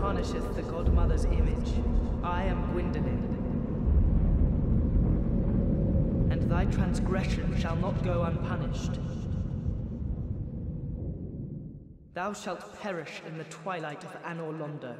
tarnisheth the Godmother's image. I am Gwyndolin. And thy transgression shall not go unpunished. Thou shalt perish in the twilight of Anor Londo.